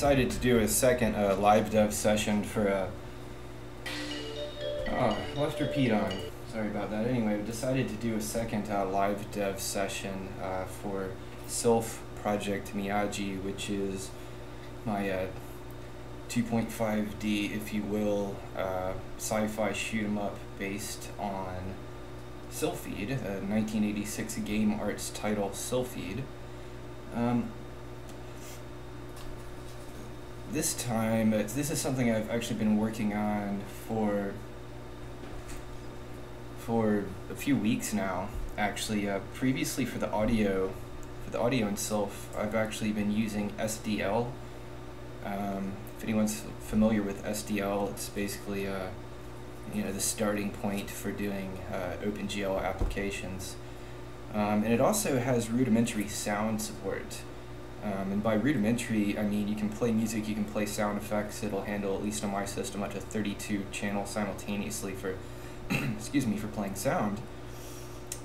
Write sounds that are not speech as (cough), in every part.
Decided to do a second uh, live dev session for a. Oh, left repeat on. Sorry about that. Anyway, decided to do a second uh, live dev session uh, for Sylph Project Miyaji, which is my uh, 2.5D, if you will, uh, sci-fi shoot 'em up based on Silpheed, a 1986 Game Arts title, Silpheed. Um, this time, uh, this is something I've actually been working on for for a few weeks now. Actually, uh, previously for the audio, for the audio itself, I've actually been using SDL. Um, if anyone's familiar with SDL, it's basically uh, you know the starting point for doing uh, OpenGL applications, um, and it also has rudimentary sound support. Um, and by rudimentary, I mean you can play music, you can play sound effects. It'll handle, at least on my system, up to 32 channels simultaneously for, (clears throat) excuse me, for playing sound.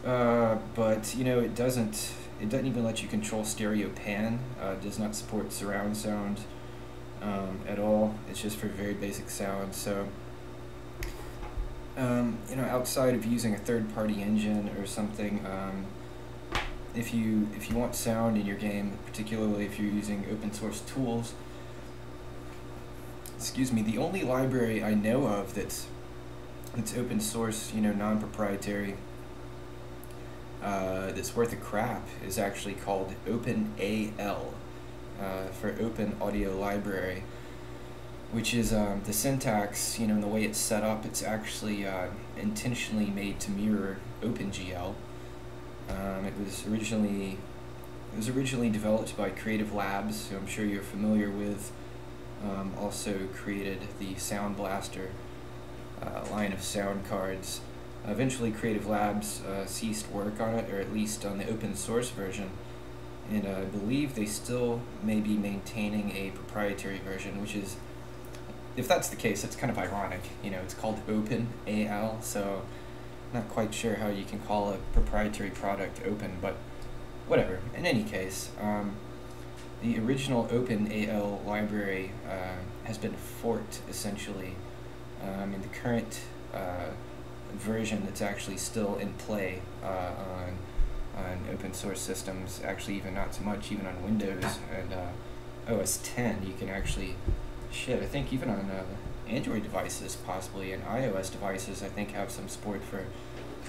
Uh, but you know it doesn't. It doesn't even let you control stereo pan. Uh, does not support surround sound um, at all. It's just for very basic sound. So. Um, you know, outside of using a third-party engine or something, um, if you if you want sound in your game, particularly if you're using open source tools, excuse me, the only library I know of that's that's open source, you know, non-proprietary, uh, that's worth a crap is actually called OpenAL uh, for Open Audio Library, which is um, the syntax, you know, and the way it's set up, it's actually uh, intentionally made to mirror OpenGL. Um, it was originally it was originally developed by Creative Labs, who I'm sure you're familiar with. Um, also created the Sound Blaster uh, line of sound cards. Uh, eventually, Creative Labs uh, ceased work on it, or at least on the open source version. And I believe they still may be maintaining a proprietary version, which is, if that's the case, it's kind of ironic. You know, it's called Open AL, so not quite sure how you can call a proprietary product open, but whatever. In any case, um, the original OpenAL library uh, has been forked essentially. Um, in the current uh, version that's actually still in play uh, on on open source systems, actually even not so much even on Windows and uh, OS 10, you can actually shit. I think even on uh, Android devices, possibly, and iOS devices, I think have some support for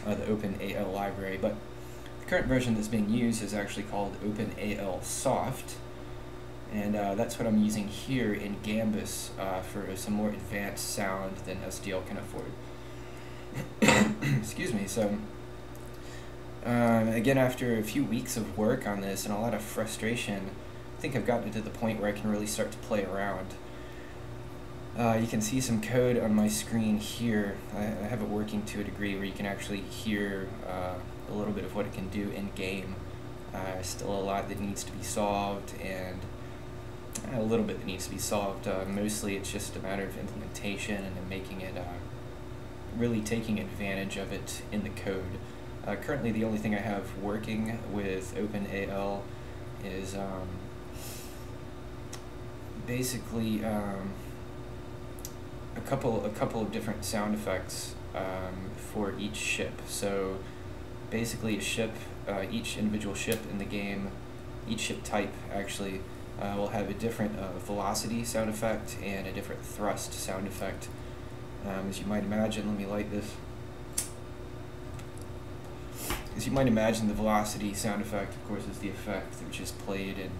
uh, the OpenAL library. But the current version that's being used is actually called OpenAL Soft, and uh, that's what I'm using here in Gambas uh, for some more advanced sound than SDL can afford. (coughs) Excuse me. So. Um, again, after a few weeks of work on this and a lot of frustration, I think I've gotten to the point where I can really start to play around. Uh, you can see some code on my screen here. I, I, have it working to a degree where you can actually hear uh, a little bit of what it can do in game. Uh, still a lot that needs to be solved and a little bit that needs to be solved. Uh, mostly it's just a matter of implementation and making it, uh, really taking advantage of it in the code. Uh, currently the only thing I have working with OpenAL is um, basically um, a couple a couple of different sound effects um, for each ship. So basically, a ship, uh, each individual ship in the game, each ship type actually uh, will have a different uh, velocity sound effect and a different thrust sound effect. Um, as you might imagine, let me light this. As you might imagine, the velocity sound effect, of course, is the effect which is played in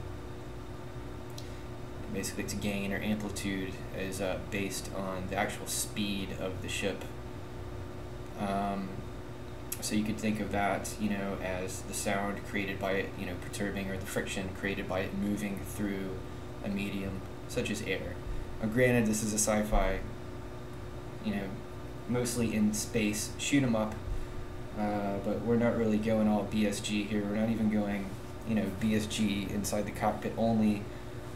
basically its gain or amplitude is uh, based on the actual speed of the ship. Um, so you could think of that, you know, as the sound created by it, you know, perturbing, or the friction created by it moving through a medium such as air. Now, granted, this is a sci-fi, you know, mostly in space, shoot 'em up, uh, but we're not really going all BSG here. We're not even going, you know, BSG inside the cockpit only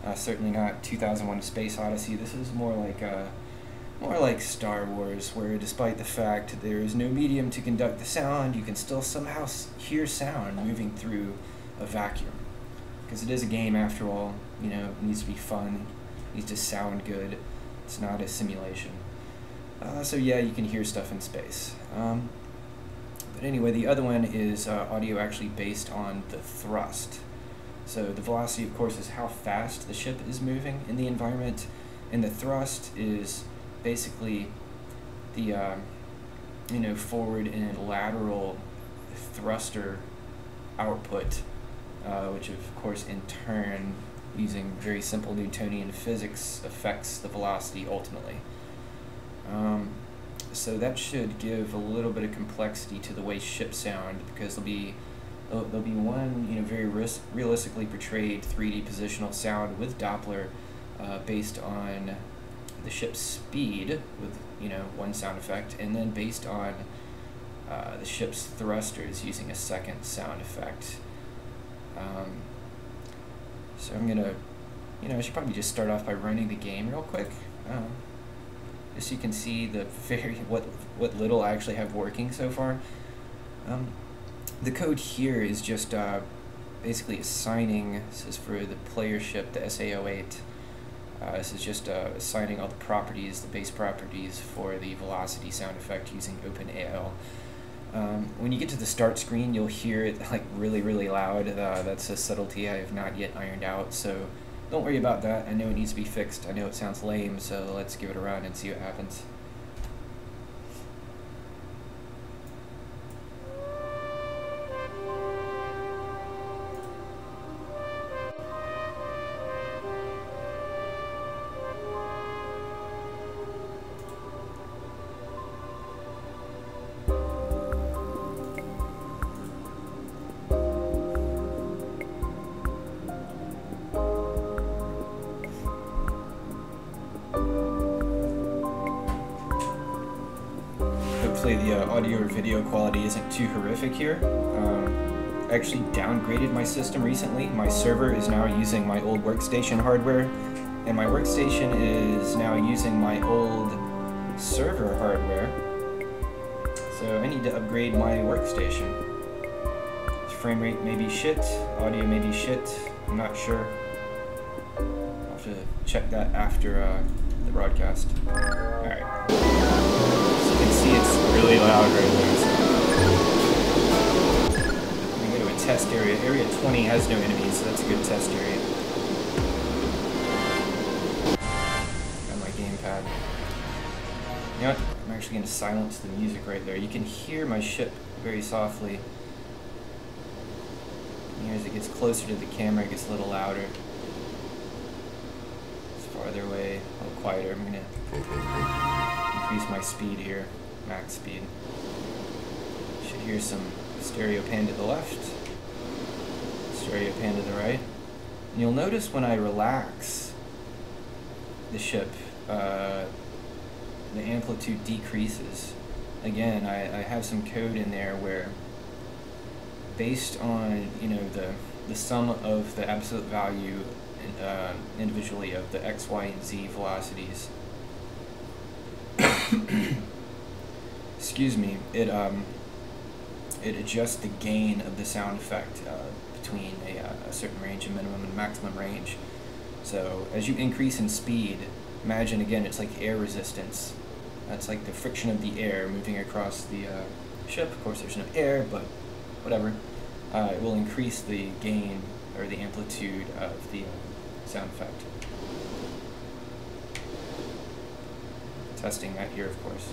uh, certainly not 2001: Space Odyssey. This is more like a, uh, more like Star Wars, where despite the fact there is no medium to conduct the sound, you can still somehow hear sound moving through a vacuum. because it is a game after all. You know, it needs to be fun, it needs to sound good. It's not a simulation. Uh, so yeah, you can hear stuff in space. Um, but anyway, the other one is uh, audio actually based on the thrust. So the velocity, of course, is how fast the ship is moving in the environment, and the thrust is basically the uh, you know forward and lateral thruster output, uh, which of course in turn, using very simple Newtonian physics, affects the velocity ultimately. Um, so that should give a little bit of complexity to the way ships sound because there'll be there'll, there'll be one you know very ris- realistically portrayed 3D positional sound with Doppler uh, based on the ship's speed with you know one sound effect and then based on uh, the ship's thrusters using a second sound effect. Um, so I'm gonna you know I should probably just start off by running the game real quick. Um, just so you can see the (laughs) very what what little I actually have working so far. Um, the code here is just uh, basically assigning, this is for the player ship, the SA-08, uh, this is just uh, assigning all the properties, the base properties for the velocity sound effect using OpenAL. Um, when you get to the start screen, you'll hear it like really, really loud. Uh, that's a subtlety I have not yet ironed out, so don't worry about that. I know it needs to be fixed. I know it sounds lame, so let's give it a run and see what happens. Quality isn't too horrific here. Um, I actually downgraded my system recently. My server is now using my old workstation hardware, and my workstation is now using my old server hardware. So I need to upgrade my workstation. Frame rate may be shit, audio may be shit, I'm not sure. I'll have to check that after uh, the broadcast. Alright So you can see it's really loud right there. So. Test area. Area 20 has no enemies, so that's a good test area. Got my gamepad. You know what? I'm actually going to silence the music right there. You can hear my ship very softly. And as it gets closer to the camera, it gets a little louder. It's farther away, a little quieter. I'm going to increase my speed here max speed. Should hear some stereo pan to the left, stereo pan to the right. And you'll notice when I relax the ship, uh, the amplitude decreases. Again, I, I have some code in there where based on, you know, the, the sum of the absolute value uh, individually of the x, y, and z velocities (coughs) excuse me, it um, it adjusts the gain of the sound effect uh, between a, uh, a certain range, a minimum and maximum range. So as you increase in speed, imagine again it's like air resistance. That's like the friction of the air moving across the uh, ship. Of course, there's no air, but whatever. Uh, it will increase the gain or the amplitude of the uh, sound effect. Testing that here, of course.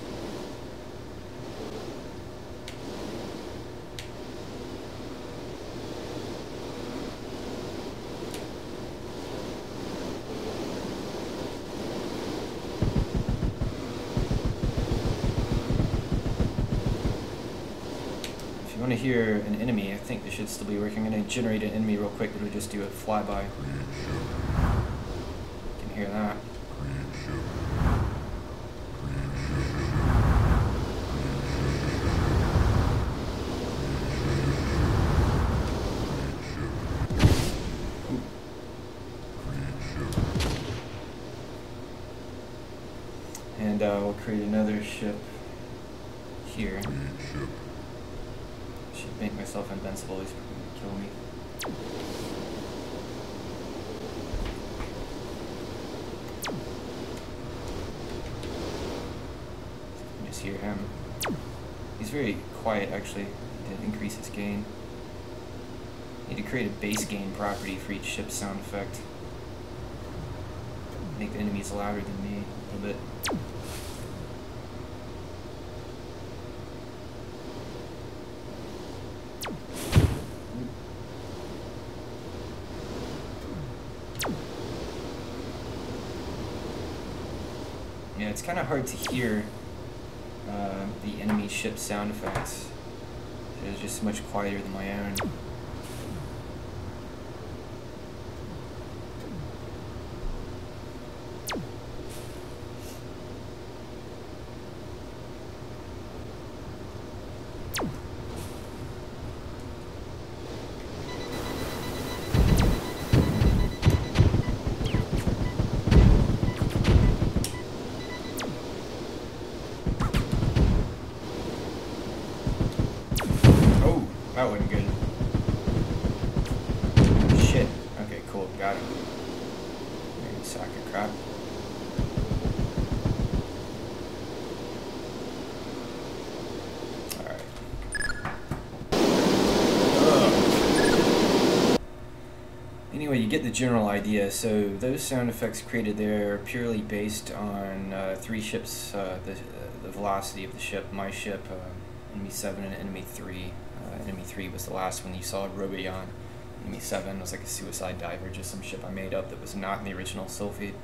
want to hear an enemy, I think this should still be working. I'm going to generate an enemy real quick, but we just do a flyby. You can hear that. And uh, we'll create another ship here make myself invincible, he's gonna kill me. hear him. He's very quiet, actually. Did increase his gain. Need to create a base gain property for each ship sound effect. Make the enemies louder than me a little bit. Yeah, it's kind of hard to hear uh, the enemy ship sound effects. It's just much quieter than my own. You get the general idea. So those sound effects created there are purely based on uh, three ships, uh, the, uh, the velocity of the ship, my ship, uh, enemy 7 and enemy 3. Uh, enemy 3 was the last one you saw, Roboyan. Enemy 7 was like a suicide diver, just some ship I made up that was not in the original Silpheed.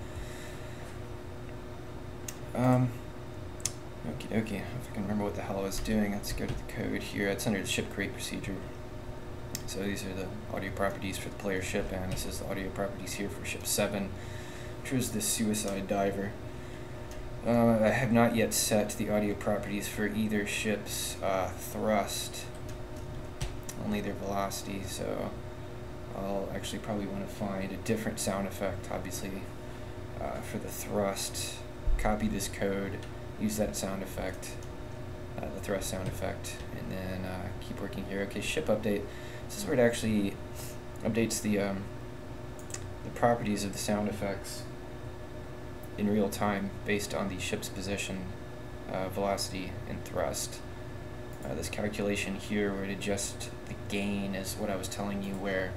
Um, okay, okay, if I can remember what the hell I was doing, let's go to the code here. It's under the ship create procedure. So these are the audio properties for the player ship, and this is the audio properties here for ship 7, which was the suicide diver. Uh, I have not yet set the audio properties for either ship's uh, thrust only their velocity, so I'll actually probably want to find a different sound effect, obviously, uh, for the thrust. Copy this code, use that sound effect, uh, the thrust sound effect, and then uh, keep working here. Okay, ship update. This is where it actually updates the, um, the properties of the sound effects in real time based on the ship's position, uh, velocity, and thrust. Uh, this calculation here where it adjusts the gain is what I was telling you where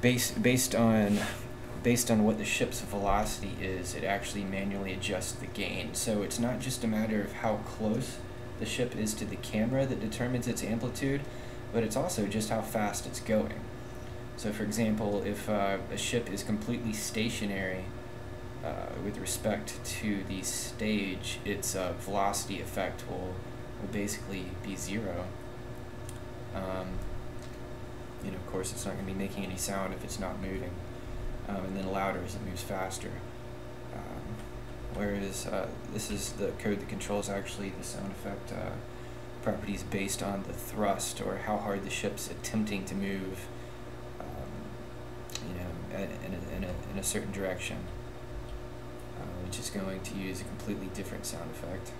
based based on based on what the ship's velocity is it actually manually adjusts the gain so it's not just a matter of how close the ship is to the camera that determines its amplitude but it's also just how fast it's going so for example if uh, a ship is completely stationary uh, with respect to the stage its uh, velocity effect will will basically be zero. Um, you know, of course, it's not going to be making any sound if it's not moving, um, and then louder as it moves faster. Um, whereas uh, this is the code that controls actually the sound effect uh, properties based on the thrust or how hard the ship's attempting to move, um, you know, in a, in a, in a certain direction, uh, which is going to use a completely different sound effect.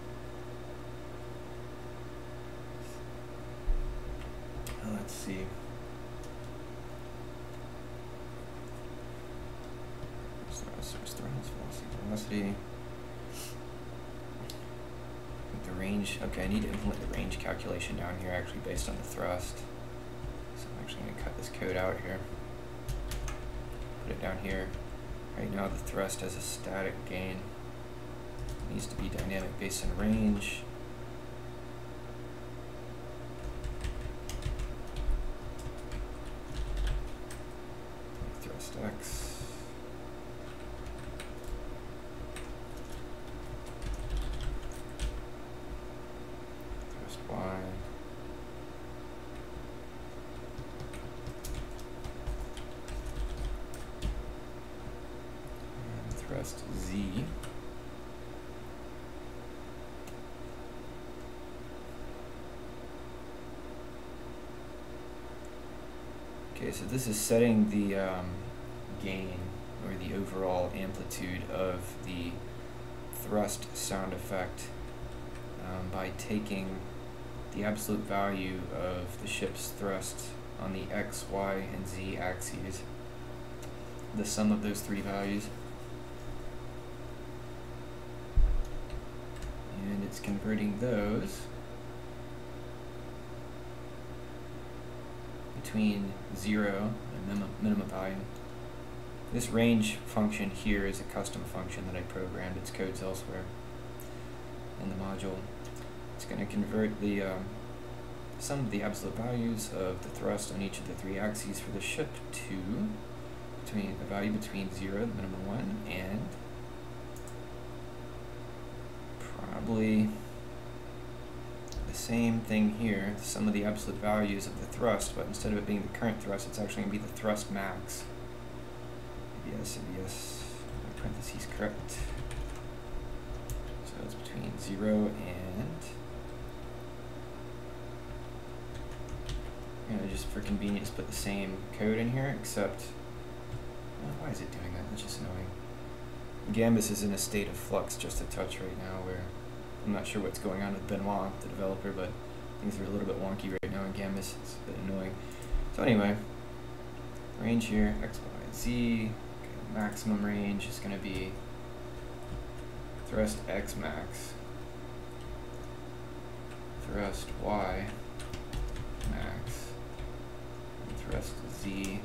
let's see. The range. Okay, I need to implement the range calculation down here actually based on the thrust. So I'm actually going to cut this code out here. Put it down here. Right now the thrust has a static gain. It needs to be dynamic based on range. X. Thrust Y. And thrust Z. Okay, so this is setting the um, gain or the overall amplitude of the thrust sound effect um, by taking the absolute value of the ship's thrust on the x, y, and z axes, the sum of those three values. and it's converting those between 0 and minimum, minimum value. This range function here is a custom function that I programmed. Its code's elsewhere in the module. It's going to convert the um, sum of the absolute values of the thrust on each of the three axes for the ship to between a value between 0, the minimum one, and probably same thing here, the sum of the absolute values of the thrust, but instead of it being the current thrust, it's actually going to be the thrust max. Yes, yes, parentheses correct. So it's between 0 and, know, just for convenience, put the same code in here, except, well, why is it doing that? That's just annoying. Gambas is in a state of flux just a touch right now where I'm not sure what's going on with Benoit, the developer, but things are a little bit wonky right now in Gambas. It's a bit annoying. So anyway, range here, x y y, z. Okay, maximum range is going to be thrust x max, thrust y max, and thrust z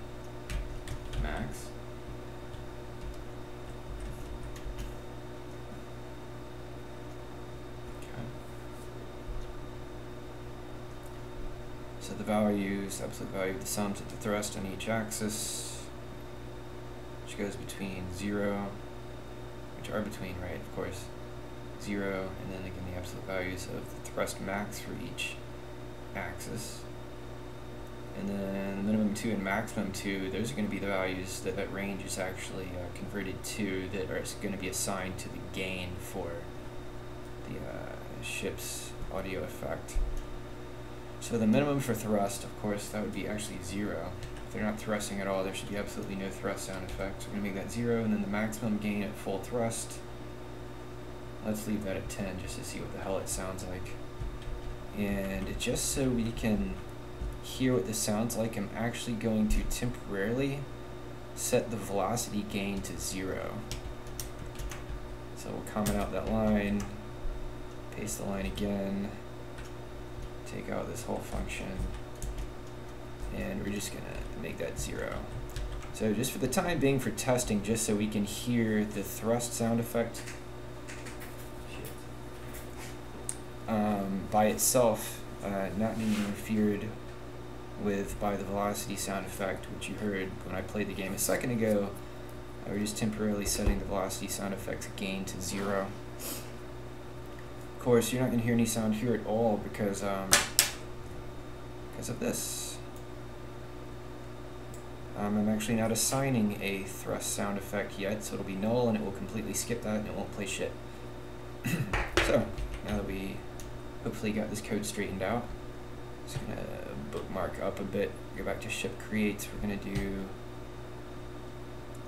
max. So the values, absolute value of the sums of the thrust on each axis, which goes between 0, which are between, right, of course, 0, and then again the absolute values of the thrust max for each axis. And then minimum 2 and maximum 2, those are going to be the values that that range is actually uh, converted to that are going to be assigned to the gain for the uh, ship's audio effect. So the minimum for thrust, of course, that would be actually zero. If they're not thrusting at all, there should be absolutely no thrust sound effect. So we're going to make that zero, and then the maximum gain at full thrust, let's leave that at 10 just to see what the hell it sounds like. And just so we can hear what this sounds like, I'm actually going to temporarily set the velocity gain to zero. So we'll comment out that line, paste the line again, take out this whole function and we're just gonna make that zero. So just for the time being for testing, just so we can hear the thrust sound effect um, by itself, uh, not being interfered with by the velocity sound effect, which you heard when I played the game a second ago. we're just temporarily setting the velocity sound effect's gain to zero course, you're not going to hear any sound here at all because um, because of this. Um, I'm actually not assigning a thrust sound effect yet, so it'll be null and it will completely skip that and it won't play shit. (coughs) so, now that we hopefully got this code straightened out, just gonna bookmark up a bit, go back to ship creates, we're gonna do,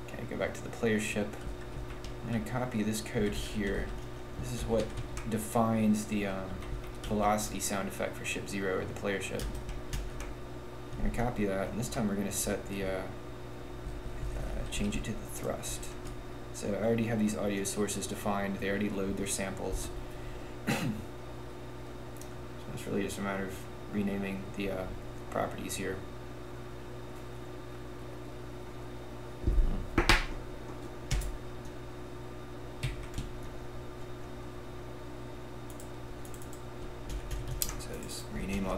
okay, go back to the player ship, I'm gonna copy this code here, this is what defines the um, velocity sound effect for ship zero or the player ship. I'm going to copy that, and this time we're going to set the, uh, uh, change it to the thrust. So I already have these audio sources defined, they already load their samples. (clears throat) so it's really just a matter of renaming the uh, properties here.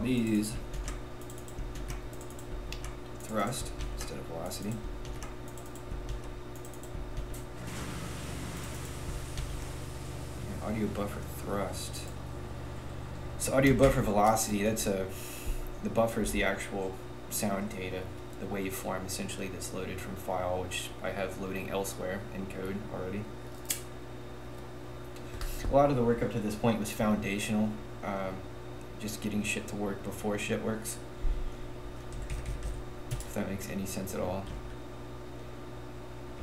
These thrust instead of velocity. And audio buffer thrust. So audio buffer velocity, that's a, the buffer is the actual sound data, the waveform essentially that's loaded from file, which I have loading elsewhere in code already. A lot of the work up to this point was foundational. Um, just getting shit to work before shit works. If that makes any sense at all.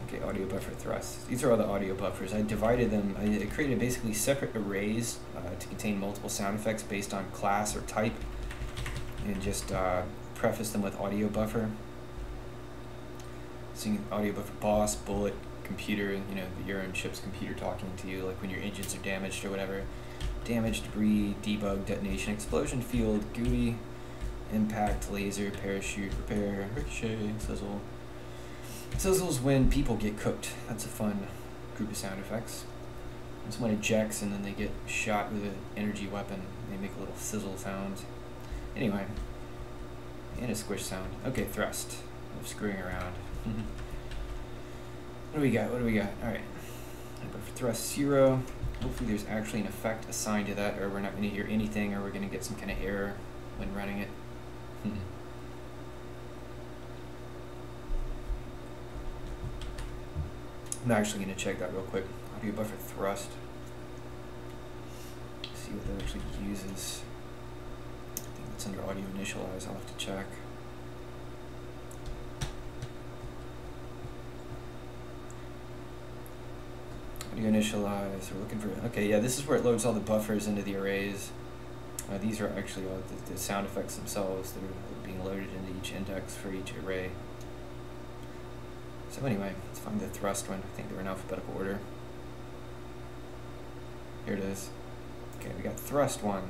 Okay, audio buffer thrusts. These are all the audio buffers. I divided them, I created basically separate arrays uh, to contain multiple sound effects based on class or type, and just uh, preface them with audio buffer. Seeing audio buffer boss, bullet, computer, you know, your own ship's computer talking to you, like when your engines are damaged or whatever damage, debris, debug, detonation, explosion field, GUI, impact, laser, parachute, repair, ricochet, sizzle. Sizzles when people get cooked. That's a fun group of sound effects. When someone ejects and then they get shot with an energy weapon, they make a little sizzle sound. Anyway, and a squish sound. Okay, thrust. I'm screwing around. (laughs) what do we got? What do we got? Alright. For thrust zero. Hopefully there's actually an effect assigned to that or we're not going to hear anything or we're going to get some kind of error when running it. Hmm. I'm actually going to check that real quick. Audio buffer thrust. See what that actually uses. I think it's under audio initialize. I'll have to check. Audio initialize. We're looking for. Okay, yeah, this is where it loads all the buffers into the arrays. Uh, these are actually all the, the sound effects themselves. that are being loaded into each index for each array. So anyway, let's find the thrust one. I think they're in alphabetical order. Here it is. Okay, we got thrust one.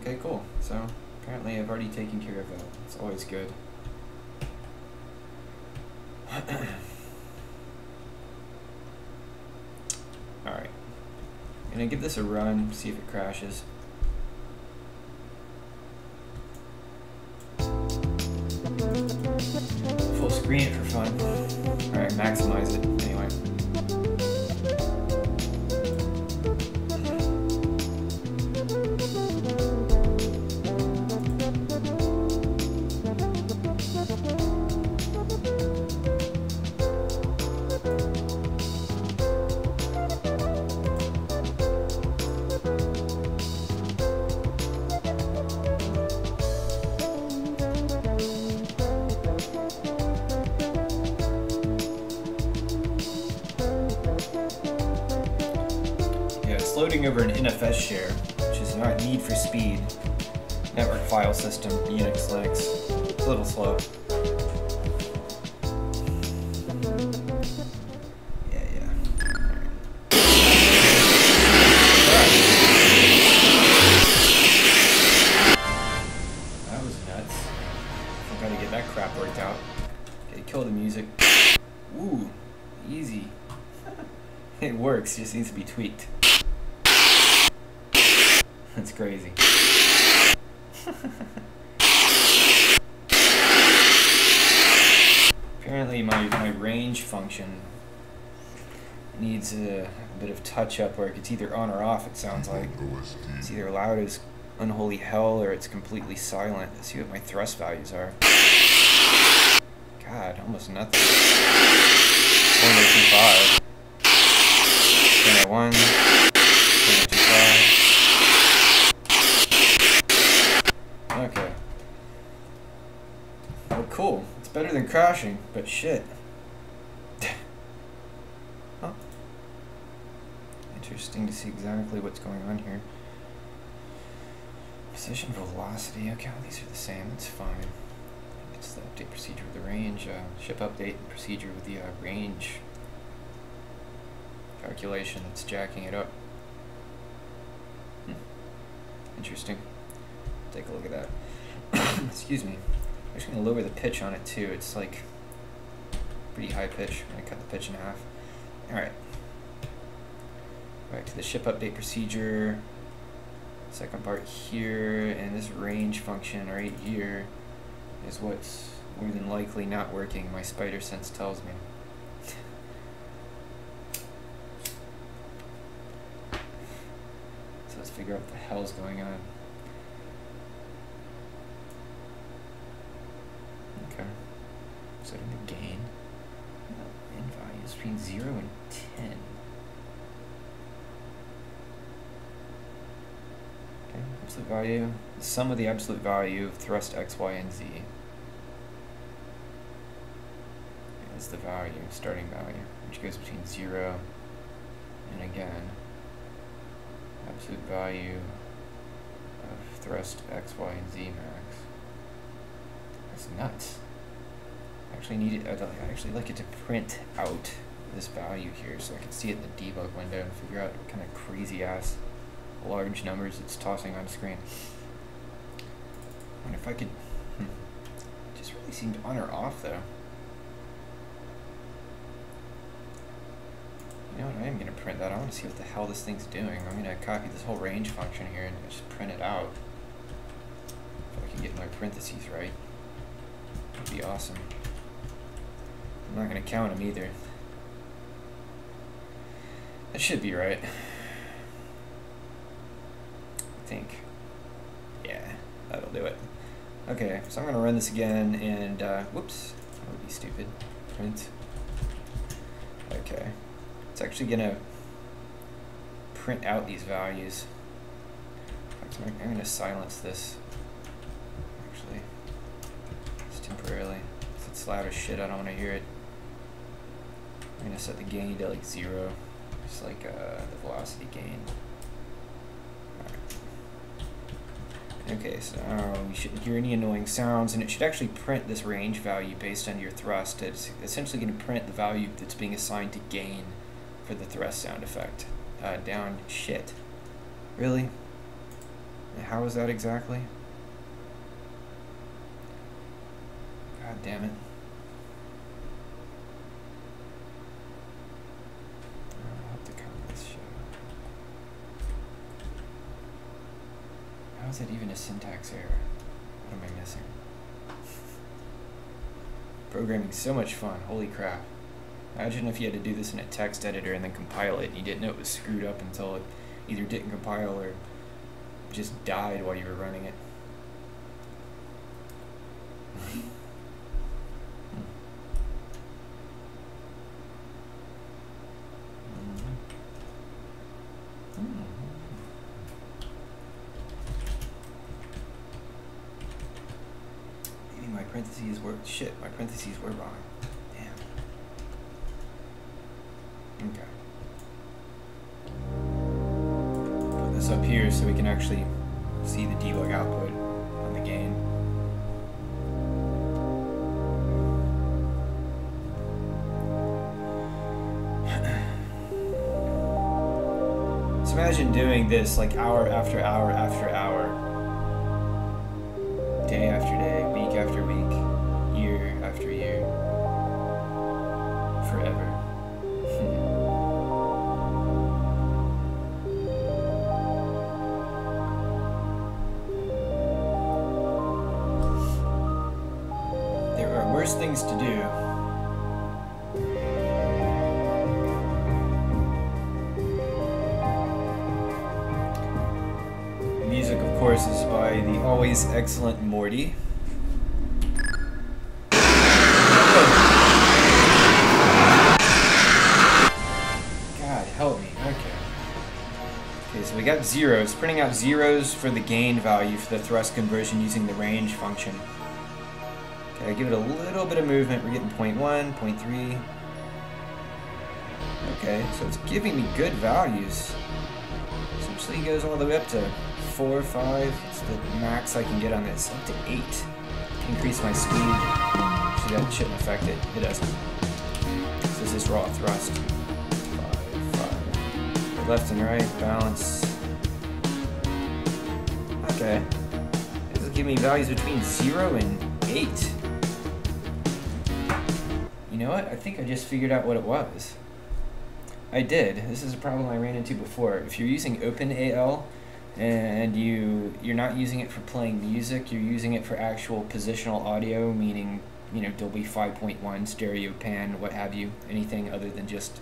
Okay, cool. So apparently I've already taken care of that. It's always good. (clears throat) Alright. I'm gonna give this a run, see if it crashes. Full screen for over an NFS share, which is not need for speed. Network file system, Unix, Linux. It's a little slow. Yeah, yeah. That was nuts. I gotta get that crap worked out. Okay, kill the music. Ooh, easy. it works, just needs to be tweaked. That's crazy. Apparently my, my range function needs a, bit of touch up where it's either on or off it sounds like. It's either loud as unholy hell or it's completely silent. Let's see what my thrust values are. God, almost nothing. 425. 101. 425. Okay. Well, cool. It's better than crashing, but shit. Interesting to see exactly what's going on here. Position velocity. Okay, well, these are the same. That's fine. It's the update procedure with the range. Uh, ship update and procedure with the uh, range calculation. that's jacking it up. Hmm. Interesting. Take a look at that. (coughs) Excuse me. I'm just going to lower the pitch on it too. It's like pretty high pitch. I'm going to cut the pitch in half. Alright. Back to the ship update procedure. Second part here, and this range function right here is what's more than likely not working, my spider sense tells me. so let's figure out what the hell's going on. Okay. Setting the gain. N values between 0 and 10. Okay, absolute value. The sum of the absolute value of thrust x, y, and z. Is the value, starting value, which goes between 0 and again, absolute value of thrust x, y, and z max. That's nuts. I actually need it. I'd actually like it to print out this value here so I can see it in the debug window and figure out what kind of crazy ass large numbers it's tossing on screen. I wonder if I could, hmm, just really seemed on or off though. You know what, I am going to print that. I want to see what the hell this thing's doing. I'm going to copy this whole range function here and just print it out. If I can get my parentheses right. That'd be awesome. I'm not going to count them either. That should be right. Think. Yeah, that'll do it. Okay, so I'm going to run this again and, uh, whoops, that would be stupid. Print. Okay. It's actually going to print out these values. I'm going to silence this, actually, just temporarily. It's loud as shit, I don't want to hear it. I'm going to set the gain to like zero just like uh, the velocity gain. Okay, so uh, you shouldn't hear any annoying sounds, and it should actually print this range value based on your thrust. It's essentially going to print the value that's being assigned to gain for the thrust sound effect. Uh, down shit. Really? How is that exactly? God damn it. Is it even a syntax error? What am I missing? Programming's so much fun, holy crap. Imagine if you had to do this in a text editor and then compile it and you didn't know it was screwed up until it either didn't compile or just died while you were running it. (laughs) parentheses were shit. My parentheses were wrong. Damn. Okay. Put this up here so we can actually see the debug output on the gain. (clears throat) so imagine doing this like hour after hour after hour, things to do. music, of course, is by the always excellent Morty. God help me. Okay. Okay, so we got zeros. Printing out zeros for the gain value for the thrust conversion using the range function. Okay, give it a little bit of movement. We're getting 0 0.1, 0 0.3. Okay, so it's giving me good values. Essentially it goes all the way up to 4, 5. It's the max I can get on this. Up to 8. Increase my speed. So that shouldn't affect it. It doesn't. So this is raw thrust. 5, 5. Left and right, balance. Okay. This is giving me values between 0 and 8 know what? I think I just figured out what it was. I did. This is a problem I ran into before. If you're using OpenAL and you you're not using it for playing music, you're using it for actual positional audio, meaning you know Dolby 5.1, stereo pan, what have you, anything other than just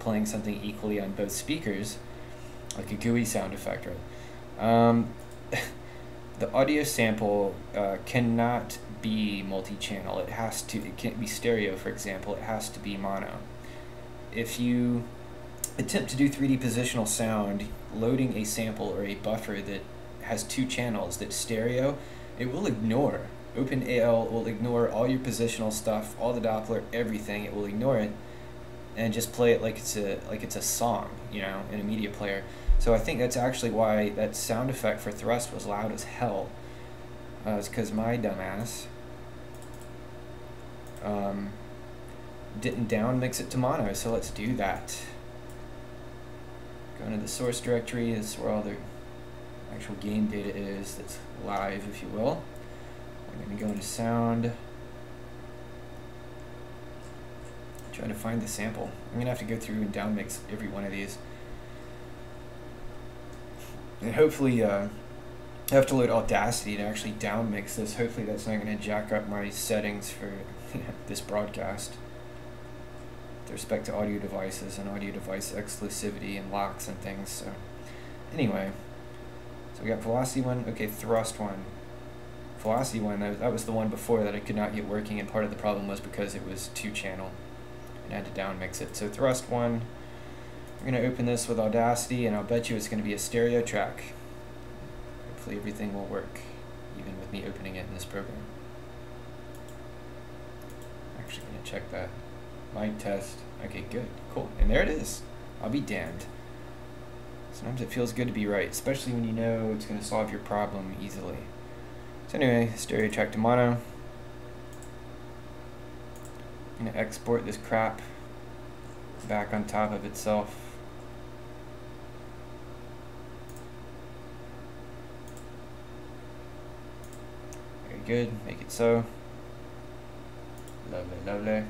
playing something equally on both speakers, like a GUI sound effect, right? Um, (laughs) the audio sample uh, cannot be multi-channel. It has to, it can't be stereo, for example. It has to be mono. If you attempt to do 3D positional sound, loading a sample or a buffer that has two channels that's stereo, it will ignore. OpenAL will ignore all your positional stuff, all the Doppler, everything. It will ignore it and just play it like it's a like it's a song, you know, in a media player. So I think that's actually why that sound effect for thrust was loud as hell uh, it's because my dumbass um, didn't down mix it to mono, so let's do that. Go into the source directory, is where all the actual game data is that's live, if you will. I'm going to go into sound. Try to find the sample. I'm going to have to go through and down mix every one of these. And hopefully, uh, I have to load Audacity to actually down mix this. Hopefully that's not going to jack up my settings for (laughs) this broadcast with respect to audio devices and audio device exclusivity and locks and things. So anyway, so we got velocity one, okay, thrust one. Velocity one, that was, that was the one before that I could not get working and part of the problem was because it was two channel and I had to down mix it. So thrust one, I'm going to open this with Audacity and I'll bet you it's going to be a stereo track hopefully everything will work, even with me opening it in this program. I'm Actually gonna check that. Mic test. Okay, good, cool. And there it is. I'll be damned. Sometimes it feels good to be right, especially when you know it's gonna solve your problem easily. So anyway, stereo track to mono. I'm gonna export this crap back on top of itself. Good. Make it so. Lovely, lovely.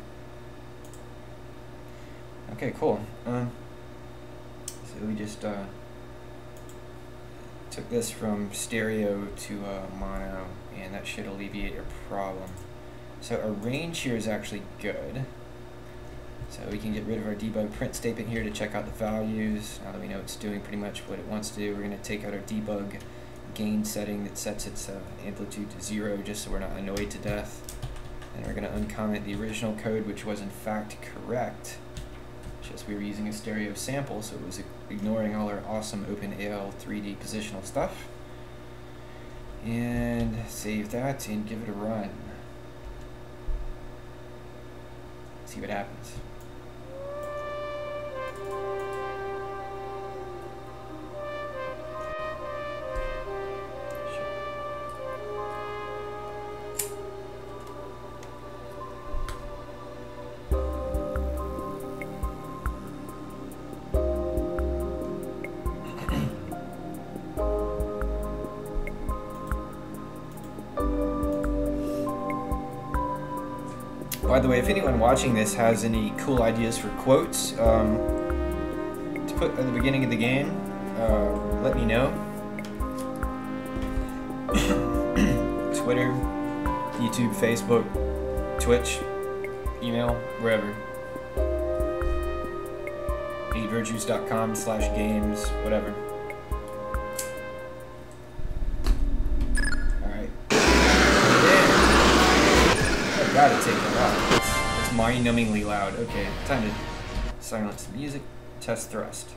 Okay, cool. Um, so we just uh, took this from stereo to uh, mono, and that should alleviate your problem. So our range here is actually good. So we can get rid of our debug print statement here to check out the values. Now that we know it's doing pretty much what it wants to do, we're going to take out our debug gain setting that sets its uh, amplitude to zero just so we're not annoyed to death. And we're going to uncomment the original code which was in fact correct. Just we were using a stereo sample so it was ignoring all our awesome OpenAL 3D positional stuff. And save that and give it a run. See what happens. By the way, if anyone watching this has any cool ideas for quotes um, to put at the beginning of the game, uh, let me know. (coughs) Twitter, YouTube, Facebook, Twitch, email, wherever. eightvirtues.com slash games, whatever. It's, it's mind-numbingly loud. Okay, time to silence the music. Test thrust.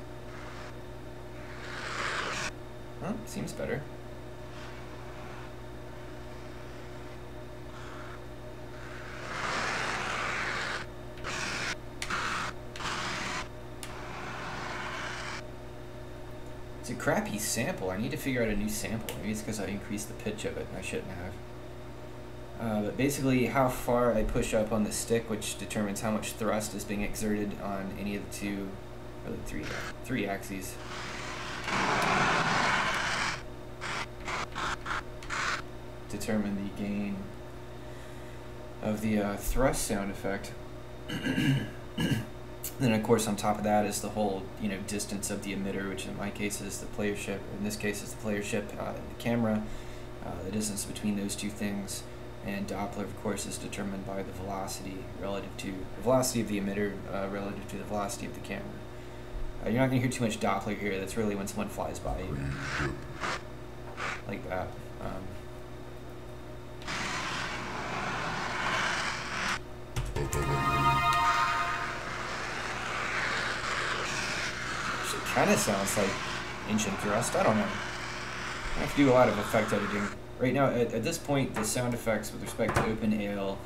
Huh? Seems better. It's a crappy sample. I need to figure out a new sample. Maybe it's because I increased the pitch of it. and I shouldn't have. Uh, but basically how far I push up on the stick, which determines how much thrust is being exerted on any of the two, or the three, three axes. Determine the gain of the uh, thrust sound effect. (coughs) then of course on top of that is the whole you know distance of the emitter, which in my case is the player ship. In this case is the player ship, uh, the camera. Uh, the distance between those two things and Doppler, of course, is determined by the velocity relative to the velocity of the emitter uh, relative to the velocity of the camera. Uh, you're not going to hear too much Doppler here. That's really when someone flies by you, like that. Um, kind of sounds like ancient thrust. I don't know. I have to do a lot of effect editing right now, at, at this point, the sound effects with respect to OpenAL,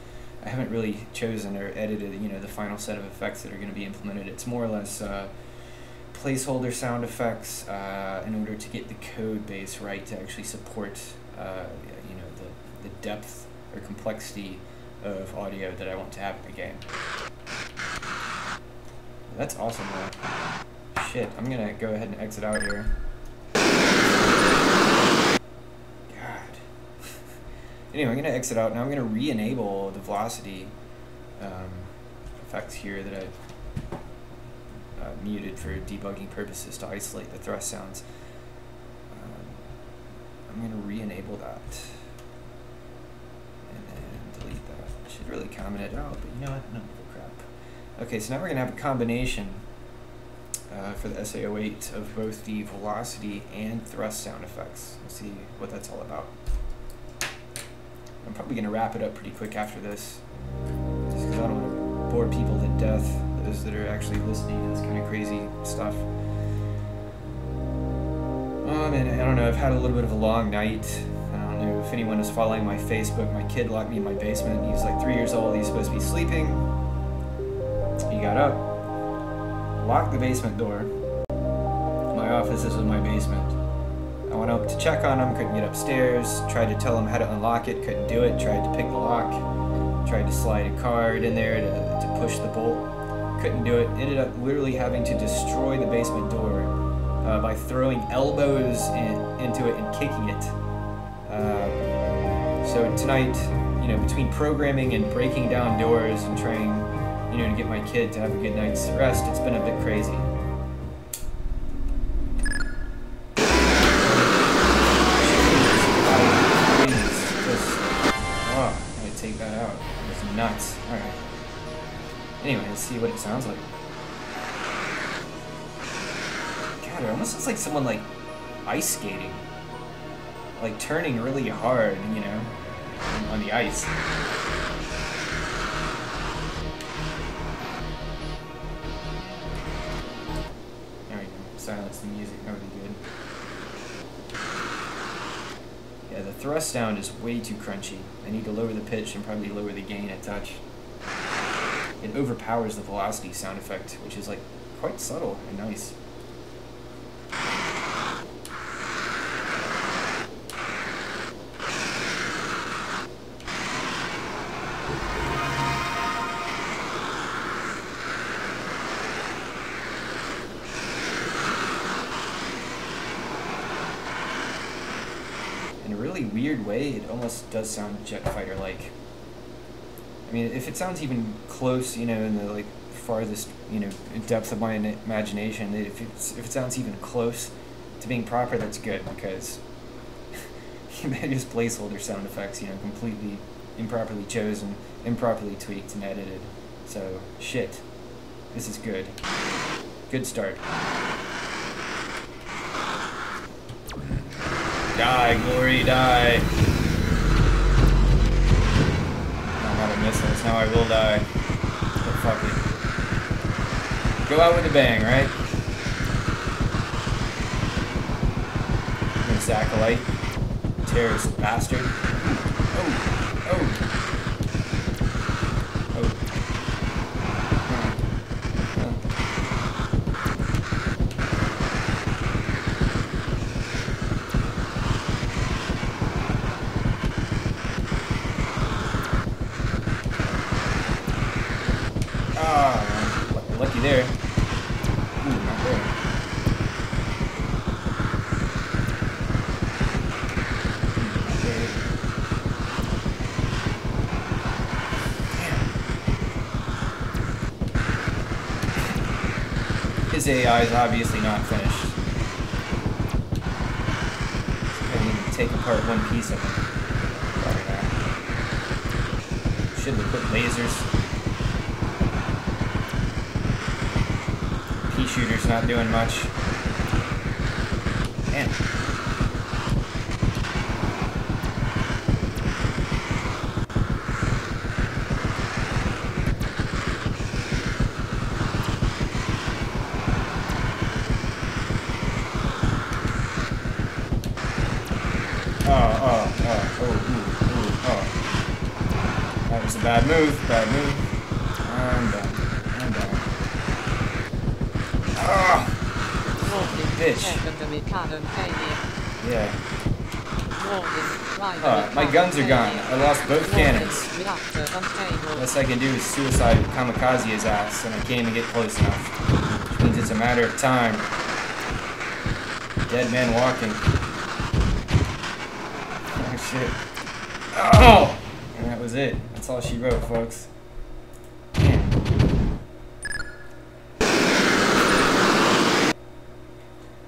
I haven't really chosen or edited, you know, the final set of effects that are going to be implemented. It's more or less uh, placeholder sound effects uh, in order to get the code base right to actually support, uh, you know, the, the depth or complexity of audio that I want to have in the game. That's awesome though. Shit, I'm gonna go ahead and exit out here. God. Anyway, I'm gonna exit out. Now I'm gonna re-enable the velocity um, effects here that I uh, muted for debugging purposes to isolate the thrust sounds. Um, I'm going to re-enable that and then delete that. I should really comment it out, but you know what? No, crap. Okay, so now we're going to have a combination uh, for the SA08 of both the velocity and thrust sound effects. Let's see what that's all about. I'm probably going to wrap it up pretty quick after this, just because I don't want to bore people to death those that are actually listening to this kind of crazy stuff. Um, and I don't know, I've had a little bit of a long night. I don't know if anyone is following my Facebook. My kid locked me in my basement. He's like three years old. He's supposed to be sleeping. He got up, locked the basement door. My office is in my basement. I went up to check on him, couldn't get upstairs. Tried to tell him how to unlock it, couldn't do it. Tried to pick the lock. Tried to slide a card in there to, to push the bolt couldn't do it. Ended up literally having to destroy the basement door uh, by throwing elbows in, into it and kicking it. Uh, so tonight, you know, between programming and breaking down doors and trying, you know, to get my kid to have a good night's rest, it's been a bit crazy. See what it sounds like. God, it almost sounds like someone like ice skating. Like turning really hard, you know, on the ice. There we go. Silence the music, that would be good. Yeah, the thrust sound is way too crunchy. I need to lower the pitch and probably lower the gain a touch it overpowers the velocity sound effect, which is like quite subtle and nice. In a really weird way, it almost does sound jet fighter like. I mean, if it sounds even close, you know, in the like farthest, you know, depth of my imagination, if it's, if it sounds even close to being proper, that's good because (laughs) just placeholder sound effects, you know, completely improperly chosen, improperly tweaked and edited. So shit, this is good. Good start. Die, glory, die. Missiles. Now I will die. But fuck it. Go out with a bang, right? Miss Acolyte. Terrorist bastard. Obviously not finished. I need to take apart one piece of it. Not. Should have put lasers. Pea shooter's not doing much. Damn. Bad move, bad move. I'm done. I'm done. Ah! Oh, bitch. Yeah. Uh, my guns are gone. I lost both cannons. Best I can do is suicide kamikaze his ass, and I can't even get close enough. Which means it's a matter of time. Dead man walking. Oh shit. Oh! It. That's all she wrote, folks.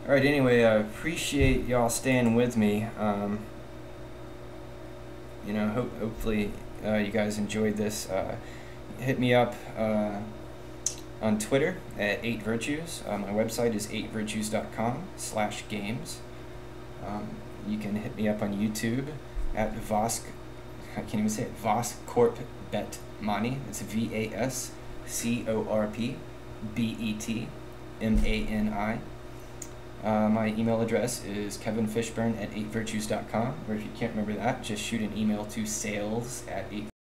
Alright, anyway, I appreciate y'all staying with me. Um, you know, ho hopefully uh, you guys enjoyed this. Uh, hit me up uh, on Twitter at 8virtues. Uh, my website is 8virtues.com slash games. Um, you can hit me up on YouTube at Vosk, I can't even say it, Vosk Corp Bet Mani. It's V A S C O R P B E T M A N I. Uh, my email address is kevinfishburne at 8virtues.com, or if you can't remember that, just shoot an email to sales at 8